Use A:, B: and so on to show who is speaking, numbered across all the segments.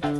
A: What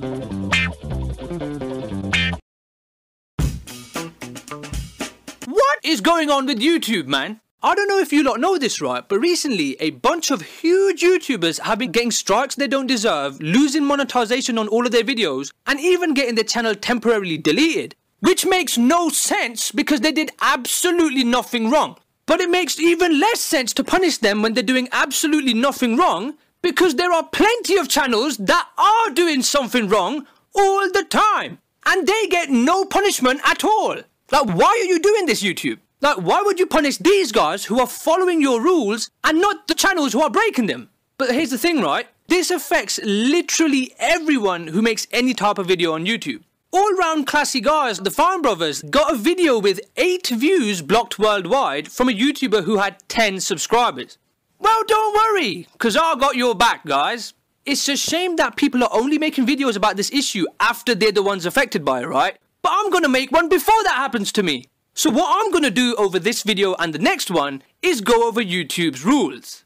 A: is going on with YouTube, man? I don't know if you lot know this, right? But recently, a bunch of huge YouTubers have been getting strikes they don't deserve, losing monetization on all of their videos, and even getting their channel temporarily deleted. Which makes no sense because they did absolutely nothing wrong. But it makes even less sense to punish them when they're doing absolutely nothing wrong because there are plenty of channels that are doing something wrong all the time. And they get no punishment at all. Like, why are you doing this, YouTube? Like, why would you punish these guys who are following your rules and not the channels who are breaking them? But here's the thing, right? This affects literally everyone who makes any type of video on YouTube. All round classy guys, the Fine Brothers, got a video with 8 views blocked worldwide from a YouTuber who had 10 subscribers. Well, don't worry, because I got your back, guys. It's a shame that people are only making videos about this issue after they're the ones affected by it, right? But I'm gonna make one before that happens to me. So what I'm gonna do over this video and the next one is go over YouTube's rules.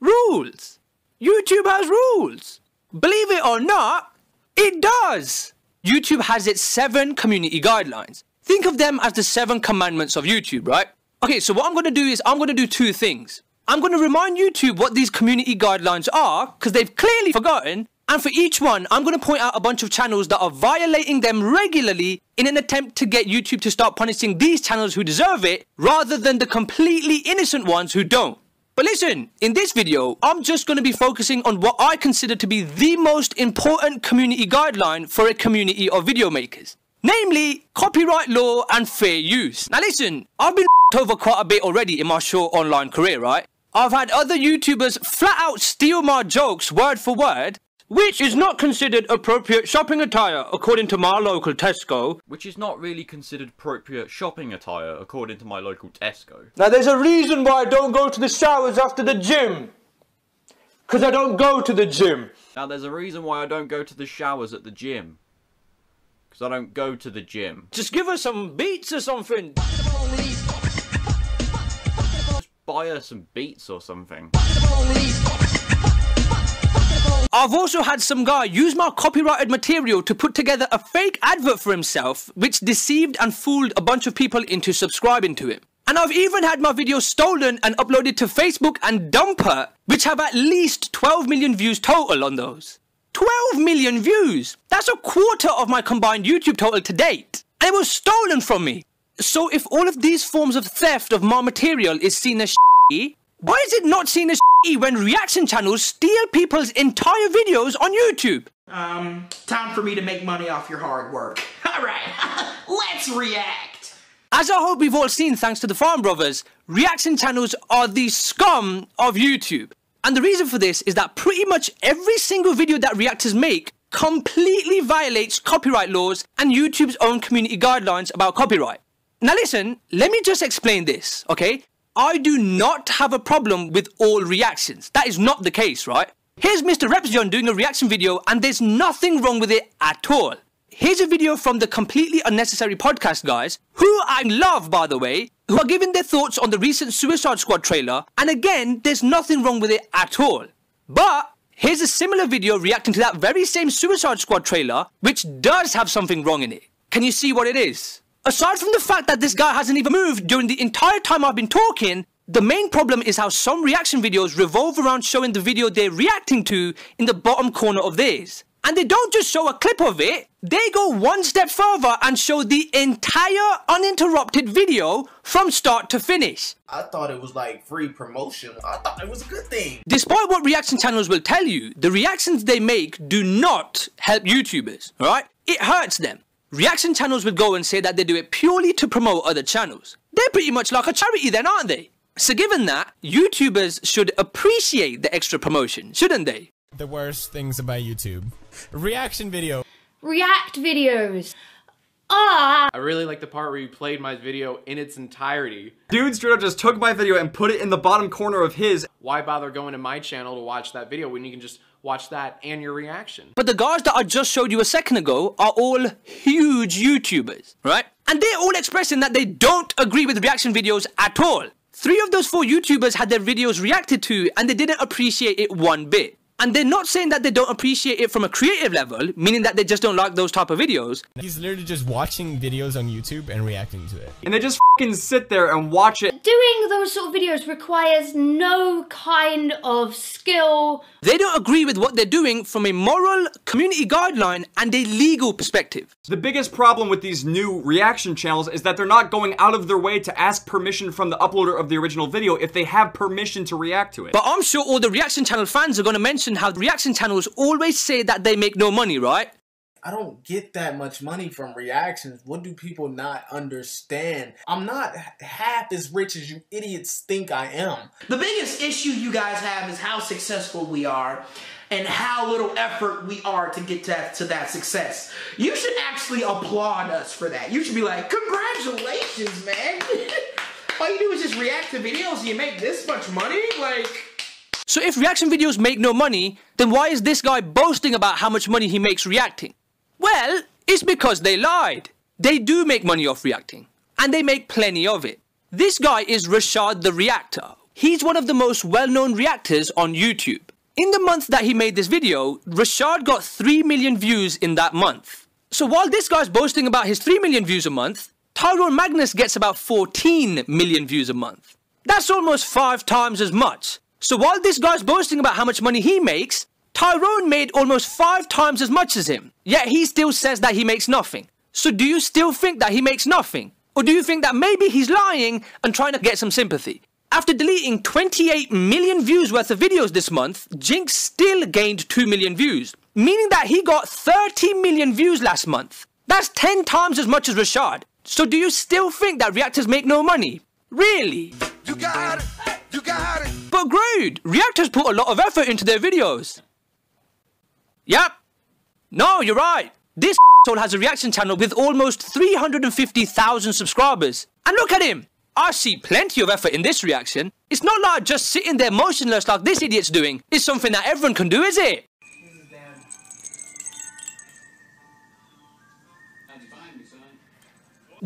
A: Rules! YouTube has rules! Believe it or not, it does! YouTube has its seven community guidelines. Think of them as the seven commandments of YouTube, right? Okay, so what I'm gonna do is I'm gonna do two things. I'm gonna remind YouTube what these community guidelines are, because they've clearly forgotten, and for each one, I'm going to point out a bunch of channels that are violating them regularly in an attempt to get YouTube to start punishing these channels who deserve it, rather than the completely innocent ones who don't. But listen, in this video, I'm just going to be focusing on what I consider to be the most important community guideline for a community of video makers. Namely, copyright law and fair use. Now listen, I've been over quite a bit already in my short online career, right? I've had other YouTubers flat out steal my jokes word for word, which is not considered appropriate shopping attire according to my local Tesco.
B: Which is not really considered appropriate shopping attire according to my local Tesco.
A: Now there's a reason why I don't go to the showers after the gym. Because I don't go to the gym.
B: Now there's a reason why I don't go to the showers at the gym. Because I don't go to the gym.
A: Just give us some beats or something.
B: Her some beats or something.
A: I've also had some guy use my copyrighted material to put together a fake advert for himself, which deceived and fooled a bunch of people into subscribing to him. And I've even had my videos stolen and uploaded to Facebook and Tumblr, which have at least 12 million views total on those. 12 million views! That's a quarter of my combined YouTube total to date. And it was stolen from me. So if all of these forms of theft of my material is seen as why is it not seen as when reaction channels steal people's entire videos on YouTube?
C: Um, time for me to make money off your hard work. Alright, let's react!
A: As I hope we've all seen thanks to the Fine Brothers, reaction channels are the scum of YouTube. And the reason for this is that pretty much every single video that reactors make completely violates copyright laws and YouTube's own community guidelines about copyright. Now listen, let me just explain this, okay? I do not have a problem with all reactions. That is not the case, right? Here's Mr. Repzion doing a reaction video and there's nothing wrong with it at all. Here's a video from the completely unnecessary podcast guys, who I love by the way, who are giving their thoughts on the recent Suicide Squad trailer, and again, there's nothing wrong with it at all. But here's a similar video reacting to that very same Suicide Squad trailer, which does have something wrong in it. Can you see what it is? Aside from the fact that this guy hasn't even moved during the entire time I've been talking, the main problem is how some reaction videos revolve around showing the video they're reacting to in the bottom corner of theirs. And they don't just show a clip of it, they go one step further and show the entire uninterrupted video from start to finish.
C: I thought it was like free promotion. I thought it was a good thing.
A: Despite what reaction channels will tell you, the reactions they make do not help YouTubers, alright? It hurts them. Reaction channels would go and say that they do it purely to promote other channels. They're pretty much like a charity then, aren't they? So given that, YouTubers should appreciate the extra promotion, shouldn't they?
D: The worst things about YouTube. Reaction video.
E: React videos. Ah!
F: I really like the part where you played my video in its entirety.
G: Dude straight up just took my video and put it in the bottom corner of his.
F: Why bother going to my channel to watch that video when you can just watch that and your reaction?
A: But the guys that I just showed you a second ago are all huge YouTubers, right? And they're all expressing that they don't agree with reaction videos at all. Three of those four YouTubers had their videos reacted to and they didn't appreciate it one bit. And they're not saying that they don't appreciate it from a creative level, meaning that they just don't like those type of videos.
D: He's literally just watching videos on YouTube and reacting to it.
G: And they just fucking sit there and watch it.
E: Doing those sort of videos requires no kind of skill.
A: They don't agree with what they're doing from a moral, community guideline, and a legal perspective.
G: The biggest problem with these new reaction channels is that they're not going out of their way to ask permission from the uploader of the original video if they have permission to react to it.
A: But I'm sure all the reaction channel fans are going to mention how reaction channels always say that they make no money, right?
H: I don't get that much money from reactions. What do people not understand? I'm not half as rich as you idiots think I am.
C: The biggest issue you guys have is how successful we are and how little effort we are to get to, to that success. You should actually applaud us for that. You should be like, congratulations, man. All you do is just react to videos and you make this much money? Like...
A: So if reaction videos make no money, then why is this guy boasting about how much money he makes reacting? Well, it's because they lied. They do make money off reacting. And they make plenty of it. This guy is Rashad the Reactor. He's one of the most well-known reactors on YouTube. In the month that he made this video, Rashad got 3 million views in that month. So while this guy's boasting about his 3 million views a month, Tyrone Magnus gets about 14 million views a month. That's almost five times as much. So while this guy's boasting about how much money he makes, Tyrone made almost five times as much as him. Yet he still says that he makes nothing. So do you still think that he makes nothing? Or do you think that maybe he's lying and trying to get some sympathy? After deleting 28 million views worth of videos this month, Jinx still gained 2 million views, meaning that he got 30 million views last month. That's 10 times as much as Rashad. So do you still think that reactors make no money? Really?
I: You got it. You got it.
A: But Grade, reactors put a lot of effort into their videos. Yep. No, you're right. This asshole has a reaction channel with almost 350,000 subscribers. And look at him. I see plenty of effort in this reaction. It's not like just sitting there motionless like this idiot's doing. It's something that everyone can do, is it?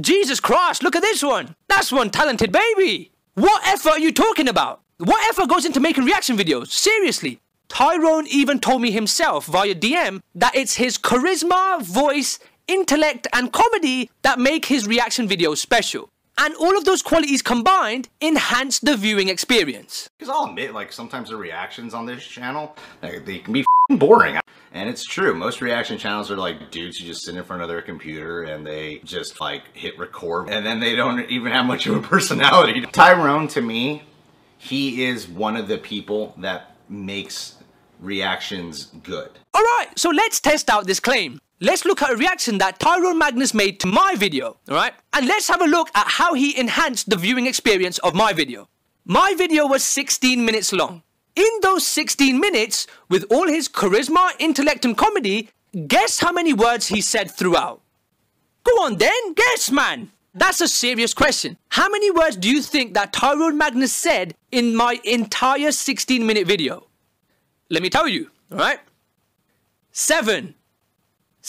A: Jesus Christ, look at this one. That's one talented baby. What effort are you talking about? What effort goes into making reaction videos? Seriously. Tyrone even told me himself via DM that it's his charisma, voice, intellect, and comedy that make his reaction videos special. And all of those qualities combined enhance the viewing experience.
J: Because I'll admit, like, sometimes the reactions on this channel, they, they can be boring. And it's true, most reaction channels are like dudes who just sit in front of their computer and they just like hit record and then they don't even have much of a personality. Tyrone, to me, he is one of the people that makes reactions good.
A: Alright, so let's test out this claim. Let's look at a reaction that Tyrone Magnus made to my video, alright? And let's have a look at how he enhanced the viewing experience of my video. My video was 16 minutes long. In those 16 minutes, with all his charisma, intellect and comedy, guess how many words he said throughout? Go on then, guess man! That's a serious question. How many words do you think that Tyrone Magnus said in my entire 16 minute video? Let me tell you, alright? Seven.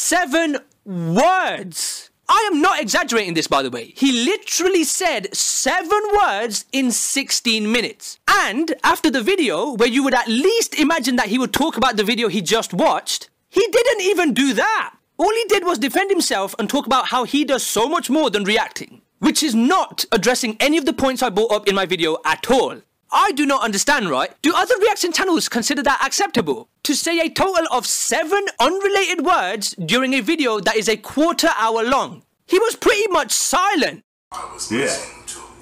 A: Seven words. I am not exaggerating this, by the way. He literally said seven words in 16 minutes. And after the video, where you would at least imagine that he would talk about the video he just watched, he didn't even do that. All he did was defend himself and talk about how he does so much more than reacting, which is not addressing any of the points I brought up in my video at all. I do not understand, right? Do other reaction channels consider that acceptable? To say a total of seven unrelated words during a video that is a quarter hour long. He was pretty much silent.
I: Was Yeah.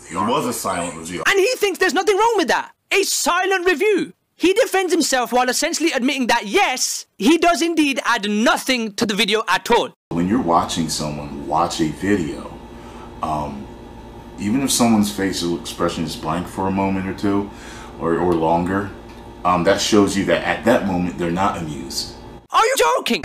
I: he was a silent review.
A: And he thinks there's nothing wrong with that. A silent review. He defends himself while essentially admitting that yes, he does indeed add nothing to the video at all.
I: When you're watching someone watch a video, um, even if someone's facial expression is blank for a moment or two or, or longer, um, that shows you that at that moment they're not amused.
A: Are you joking?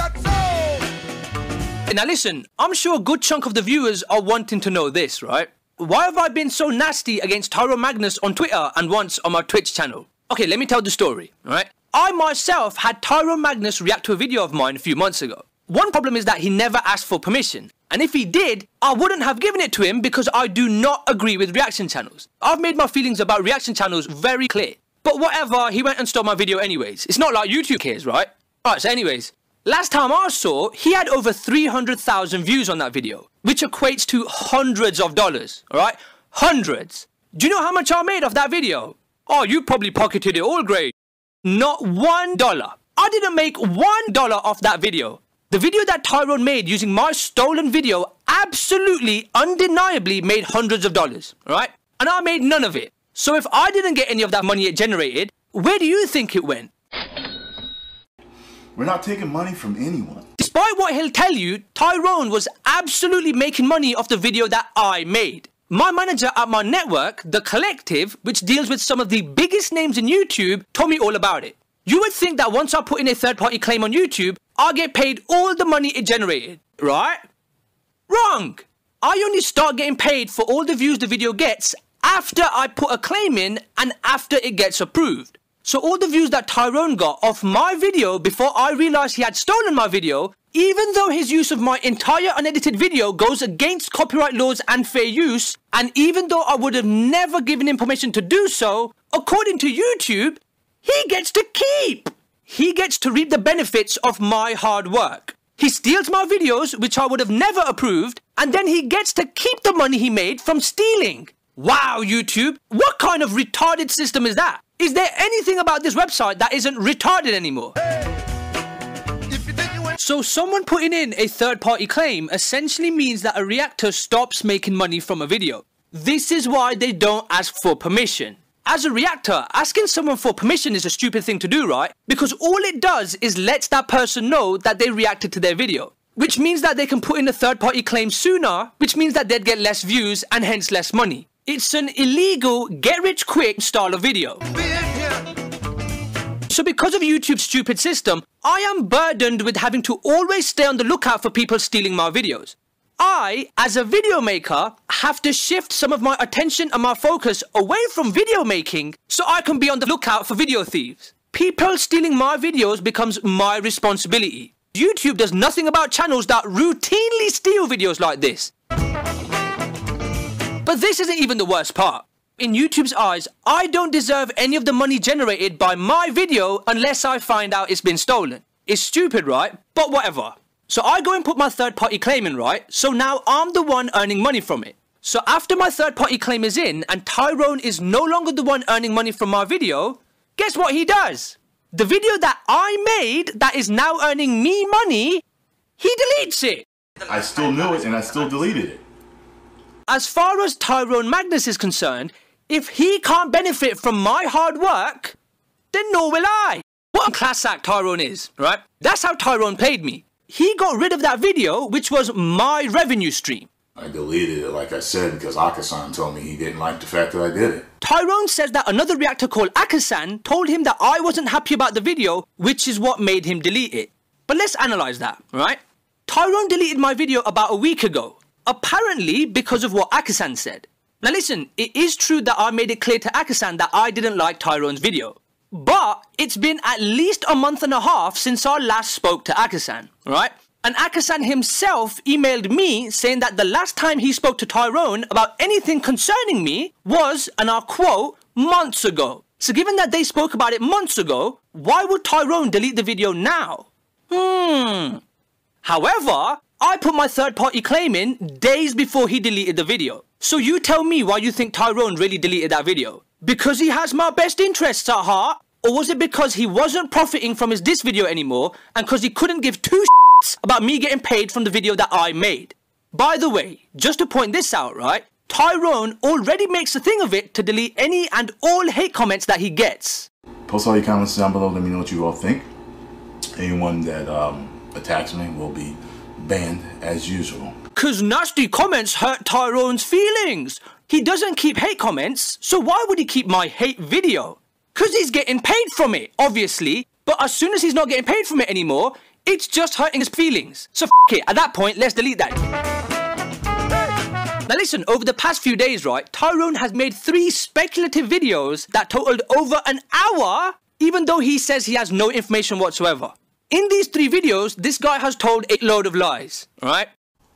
A: Now listen, I'm sure a good chunk of the viewers are wanting to know this, right? Why have I been so nasty against Tyrone Magnus on Twitter and once on my Twitch channel? Okay, let me tell the story, alright? I myself had Tyrone Magnus react to a video of mine a few months ago. One problem is that he never asked for permission. And if he did, I wouldn't have given it to him because I do not agree with reaction channels. I've made my feelings about reaction channels very clear. But whatever, he went and stole my video anyways. It's not like YouTube cares, right? Alright, so anyways, last time I saw, he had over 300,000 views on that video, which equates to hundreds of dollars, alright? Hundreds. Do you know how much I made off that video? Oh, you probably pocketed it all great. Not one dollar. I didn't make one dollar off that video. The video that Tyrone made using my stolen video absolutely, undeniably made hundreds of dollars, right? And I made none of it. So if I didn't get any of that money it generated, where do you think it went?
I: We're not taking money from anyone.
A: Despite what he'll tell you, Tyrone was absolutely making money off the video that I made. My manager at my network, The Collective, which deals with some of the biggest names in YouTube, told me all about it. You would think that once I put in a third party claim on YouTube, I'll get paid all the money it generated, right? Wrong! I only start getting paid for all the views the video gets after I put a claim in and after it gets approved. So all the views that Tyrone got off my video before I realized he had stolen my video, even though his use of my entire unedited video goes against copyright laws and fair use, and even though I would have never given him permission to do so, according to YouTube, he gets to keep. He gets to reap the benefits of my hard work. He steals my videos, which I would have never approved, and then he gets to keep the money he made from stealing. Wow, YouTube, what kind of retarded system is that? Is there anything about this website that isn't retarded anymore? So someone putting in a third-party claim essentially means that a reactor stops making money from a video. This is why they don't ask for permission. As a reactor, asking someone for permission is a stupid thing to do, right? Because all it does is lets that person know that they reacted to their video. Which means that they can put in a third party claim sooner, which means that they'd get less views and hence less money. It's an illegal get rich quick style of video. So because of YouTube's stupid system, I am burdened with having to always stay on the lookout for people stealing my videos. I, as a video maker, have to shift some of my attention and my focus away from video making so I can be on the lookout for video thieves. People stealing my videos becomes my responsibility. YouTube does nothing about channels that routinely steal videos like this. But this isn't even the worst part. In YouTube's eyes, I don't deserve any of the money generated by my video unless I find out it's been stolen. It's stupid, right? But whatever. So I go and put my third party claim in, right? So now I'm the one earning money from it. So after my third party claim is in and Tyrone is no longer the one earning money from my video, guess what he does? The video that I made that is now earning me money, he deletes it.
I: I still knew it and I still deleted it.
A: As far as Tyrone Magnus is concerned, if he can't benefit from my hard work, then nor will I. What a class act Tyrone is, right? That's how Tyrone played me. He got rid of that video, which was my revenue stream.
I: I deleted it, like I said, because Akasan told me he didn't like the fact that I did it.
A: Tyrone says that another reactor called Akasan told him that I wasn't happy about the video, which is what made him delete it. But let's analyze that, right? Tyrone deleted my video about a week ago, apparently because of what Akasan said. Now listen, it is true that I made it clear to Akasan that I didn't like Tyrone's video. But it's been at least a month and a half since I last spoke to Akasan, right? And Akasan himself emailed me saying that the last time he spoke to Tyrone about anything concerning me was, and I'll quote, months ago. So given that they spoke about it months ago, why would Tyrone delete the video now? Hmm. However, I put my third party claim in days before he deleted the video. So you tell me why you think Tyrone really deleted that video. Because he has my best interests at heart? Or was it because he wasn't profiting from his diss video anymore and because he couldn't give two shits about me getting paid from the video that I made? By the way, just to point this out, right? Tyrone already makes a thing of it to delete any and all hate comments that he gets.
I: Post all your comments down below. Let me know what you all think. Anyone that um, attacks me will be banned as usual.
A: Cause nasty comments hurt Tyrone's feelings. He doesn't keep hate comments, so why would he keep my hate video? Cause he's getting paid from it, obviously. But as soon as he's not getting paid from it anymore, it's just hurting his feelings. So it, at that point, let's delete that. Now listen, over the past few days, right, Tyrone has made three speculative videos that totaled over an hour, even though he says he has no information whatsoever. In these three videos, this guy has told a load of lies, right?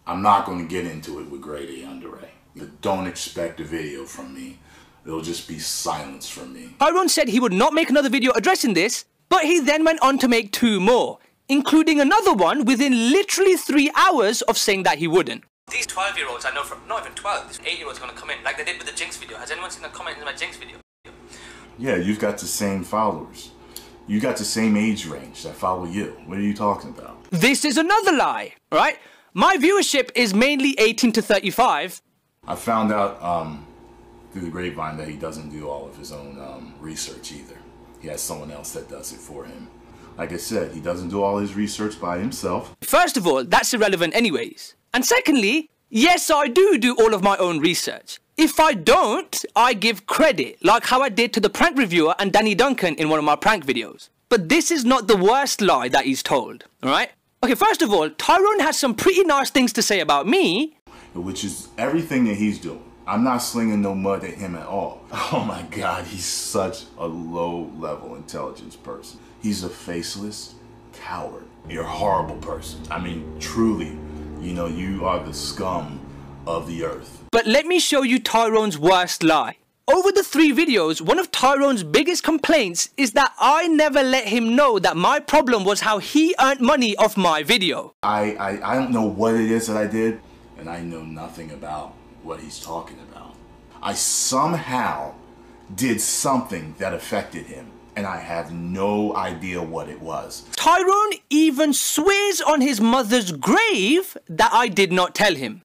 I: I'm not going to get into it with GradeAUnderA. But don't expect a video from me it'll just be silence from me.
A: Tyrone said he would not make another video addressing this, but he then went on to make two more, including another one within literally three hours of saying that he wouldn't. These 12 year olds, I know from not even 12, these 8 year olds are gonna come in like they did with the Jinx video. Has anyone seen the comment in my Jinx video?
I: Yeah, you've got the same followers. You got the same age range that follow you. What are you talking about?
A: This is another lie, right? My viewership is mainly 18 to 35.
I: I found out um, through the grapevine that he doesn't do all of his own um, research either. He has someone else that does it for him. Like I said, he doesn't do all his research by himself.
A: First of all, that's irrelevant anyways. And secondly, yes, I do do all of my own research. If I don't, I give credit, like how I did to the prank reviewer and Danny Duncan in one of my prank videos. But this is not the worst lie that he's told, alright? Okay, first of all, Tyrone has some pretty nice things to say about me.
I: Which is everything that he's doing. I'm not slinging no mud at him at all. Oh my god, he's such a low level intelligence person. He's a faceless coward. You're a horrible person. I mean, truly, you know, you are the scum of the earth.
A: But let me show you Tyrone's worst lie. Over the three videos, one of Tyrone's biggest complaints is that I never let him know that my problem was how he earned money off my video.
I: I, I, I don't know what it is that I did, and I know nothing about what he's talking about. I somehow did something that affected him, and I have no idea what it was.
A: Tyrone even swears on his mother's grave that I did not tell him.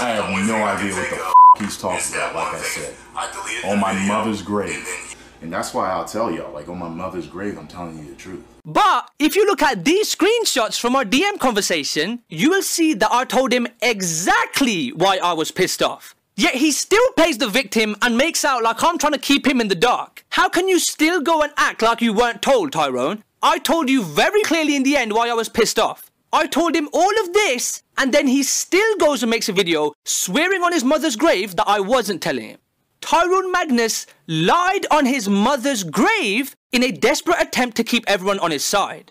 I: I have no idea what the f he's talking about, like I said. On my mother's grave. And that's why I'll tell y'all, like on my mother's grave, I'm telling you the truth.
A: But if you look at these screenshots from our DM conversation, you will see that I told him exactly why I was pissed off. Yet he still plays the victim and makes out like I'm trying to keep him in the dark. How can you still go and act like you weren't told, Tyrone? I told you very clearly in the end why I was pissed off. I told him all of this, and then he still goes and makes a video swearing on his mother's grave that I wasn't telling him. Tyrone Magnus lied on his mother's grave in a desperate attempt to keep everyone on his side.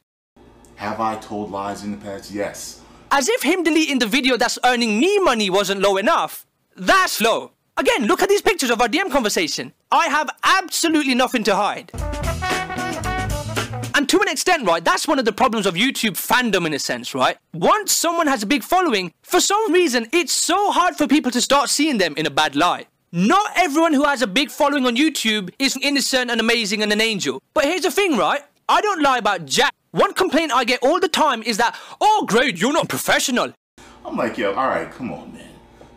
I: Have I told lies in the past? Yes.
A: As if him deleting the video that's earning me money wasn't low enough. That's low. Again, look at these pictures of our DM conversation. I have absolutely nothing to hide. And to an extent, right, that's one of the problems of YouTube fandom in a sense, right? Once someone has a big following, for some reason, it's so hard for people to start seeing them in a bad light. Not everyone who has a big following on YouTube is innocent and amazing and an angel. But here's the thing, right? I don't lie about Jack. One complaint I get all the time is that, oh, great, you're not professional.
I: I'm like, yo, all right, come on, man.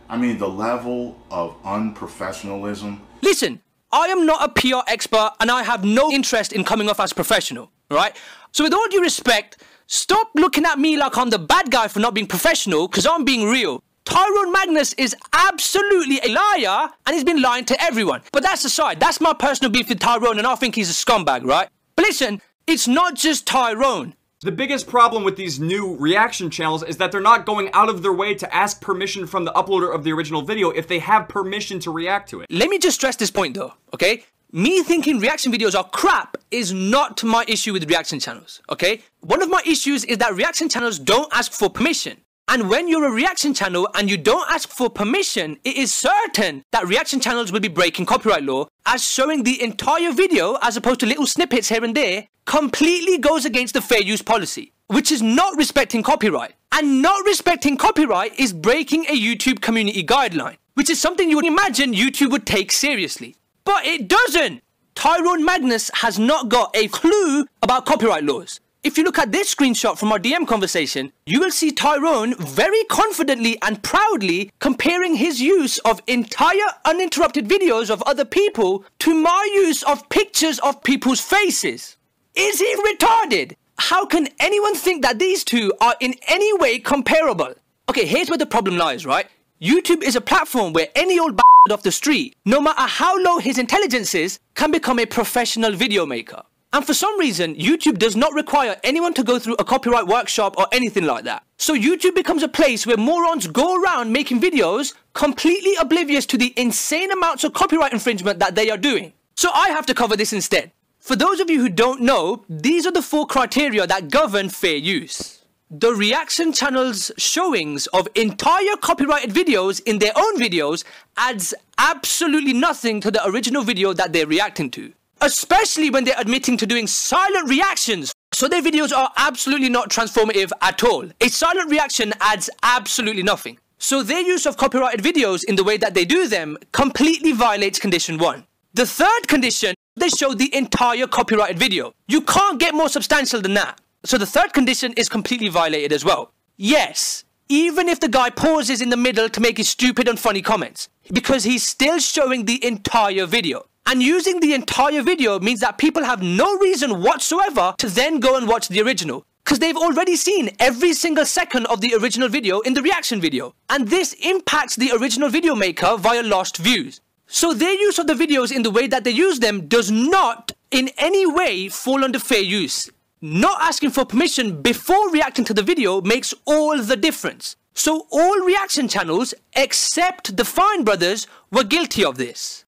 I: I mean, the level of unprofessionalism.
A: Listen, I am not a PR expert and I have no interest in coming off as professional, right? So with all due respect, stop looking at me like I'm the bad guy for not being professional because I'm being real. Tyrone Magnus is absolutely a liar and he's been lying to everyone. But that's aside, that's my personal beef with Tyrone and I think he's a scumbag, right? But listen, it's not just Tyrone.
G: The biggest problem with these new reaction channels is that they're not going out of their way to ask permission from the uploader of the original video if they have permission to react to it.
A: Let me just stress this point though, okay? Me thinking reaction videos are crap is not my issue with reaction channels, okay? One of my issues is that reaction channels don't ask for permission. And when you're a reaction channel and you don't ask for permission, it is certain that reaction channels will be breaking copyright law as showing the entire video as opposed to little snippets here and there completely goes against the fair use policy, which is not respecting copyright. And not respecting copyright is breaking a YouTube community guideline, which is something you would imagine YouTube would take seriously. But it doesn't! Tyrone Magnus has not got a clue about copyright laws. If you look at this screenshot from our DM conversation, you will see Tyrone very confidently and proudly comparing his use of entire uninterrupted videos of other people to my use of pictures of people's faces. Is he retarded? How can anyone think that these two are in any way comparable? Okay, here's where the problem lies, right? YouTube is a platform where any old b***** off the street, no matter how low his intelligence is, can become a professional video maker. And for some reason, YouTube does not require anyone to go through a copyright workshop or anything like that. So YouTube becomes a place where morons go around making videos completely oblivious to the insane amounts of copyright infringement that they are doing. So I have to cover this instead. For those of you who don't know, these are the four criteria that govern fair use. the reaction channel's showings of entire copyrighted videos in their own videos adds absolutely nothing to the original video that they're reacting to. Especially when they're admitting to doing silent reactions. So their videos are absolutely not transformative at all. A silent reaction adds absolutely nothing. So their use of copyrighted videos in the way that they do them completely violates condition 1. The third condition, they show the entire copyrighted video. You can't get more substantial than that. So the third condition is completely violated as well. Yes, even if the guy pauses in the middle to make his stupid and funny comments, because he's still showing the entire video. And using the entire video means that people have no reason whatsoever to then go and watch the original. Because they've already seen every single second of the original video in the reaction video. And this impacts the original video maker via lost views. So their use of the videos in the way that they use them does not in any way fall under fair use. Not asking for permission before reacting to the video makes all the difference. So all reaction channels, except the Fine Brothers, were guilty of this.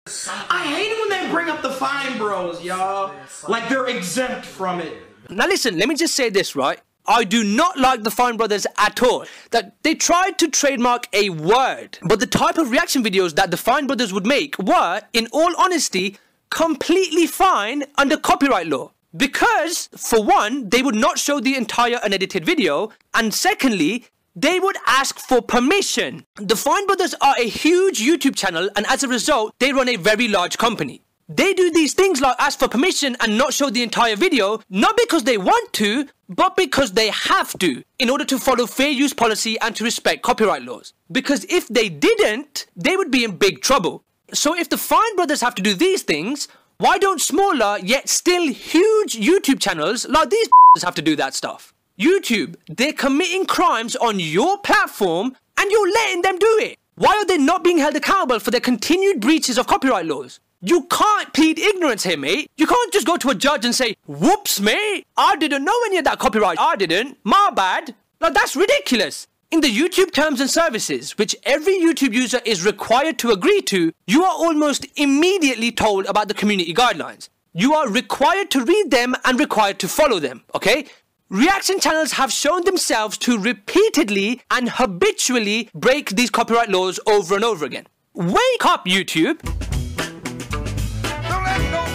C: I hate when bring up the Fine Bros, y'all. Like they're exempt from it.
A: Now listen, let me just say this, right? I do not like the Fine Brothers at all. That they tried to trademark a word, but the type of reaction videos that the Fine Brothers would make were, in all honesty, completely fine under copyright law. Because, for one, they would not show the entire unedited video, and secondly, they would ask for permission. The Fine Brothers are a huge YouTube channel, and as a result, they run a very large company. They do these things like ask for permission and not show the entire video, not because they want to, but because they have to, in order to follow fair use policy and to respect copyright laws. Because if they didn't, they would be in big trouble. So if the Fine Brothers have to do these things, why don't smaller yet still huge YouTube channels like these have to do that stuff? YouTube, they're committing crimes on your platform and you're letting them do it. Why are they not being held accountable for their continued breaches of copyright laws? You can't plead ignorance here, mate. You can't just go to a judge and say, whoops, mate, I didn't know any of that copyright. I didn't. My bad. Now that's ridiculous. In the YouTube terms and services, which every YouTube user is required to agree to, you are almost immediately told about the community guidelines. You are required to read them and required to follow them, okay? Reaction channels have shown themselves to repeatedly and habitually break these copyright laws over and over again. Wake up, YouTube!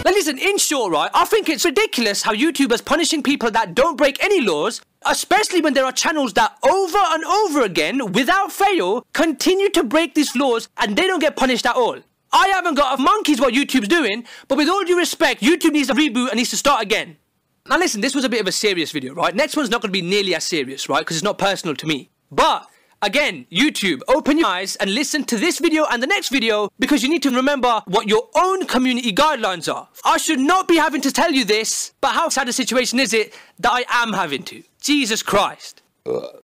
A: Now listen, in short, right, I think it's ridiculous how YouTubers punishing people that don't break any laws, especially when there are channels that over and over again, without fail, continue to break these laws and they don't get punished at all. I haven't got a monkey's what YouTube's doing, but with all due respect, YouTube needs a reboot and needs to start again. Now listen, this was a bit of a serious video, right? Next one's not going to be nearly as serious, right? Because it's not personal to me. But Again, YouTube, open your eyes and listen to this video and the next video because you need to remember what your own community guidelines are. I should not be having to tell you this, but how sad a situation is it that I am having to? Jesus Christ. Ugh.